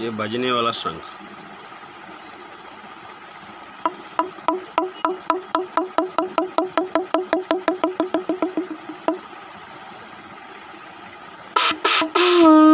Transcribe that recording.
ये बजने वाला शंख Oh